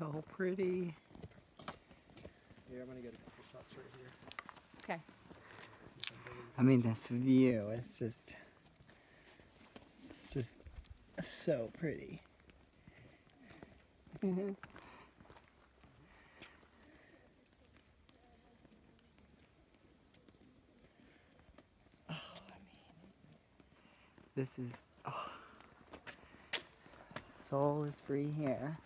so pretty. Here, I'm gonna get a couple shots right here. Okay. I'm really- I mean, this view, it's just, it's just so pretty. oh, I mean, this is, oh, soul is free here.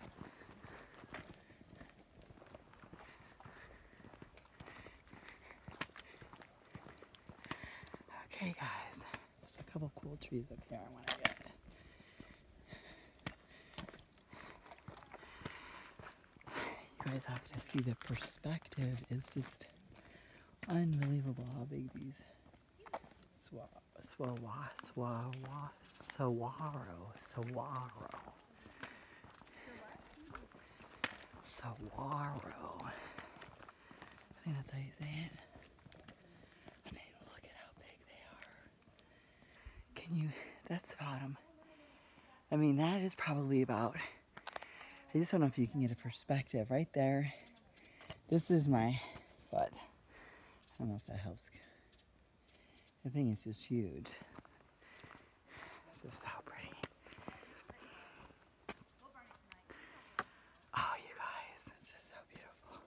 Okay, guys. There's a couple cool trees up here I want to get. You guys have to see the perspective is just unbelievable how big these swa swa swa saguaro saguaro saguaro. I think that's how you say it. I mean, look at how big they are. Can you, that's the bottom. I mean, that is probably about, I just don't know if you can get a perspective right there. This is my foot. I don't know if that helps. The thing is just huge. It's just how pretty. Oh, you guys, it's just so beautiful.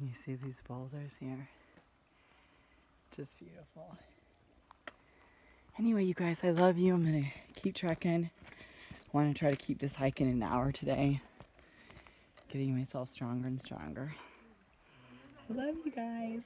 Can you see these boulders here? Just beautiful. Anyway, you guys, I love you. I'm gonna keep trekking. I Want to try to keep this hike in an hour today. Getting myself stronger and stronger. I love you guys.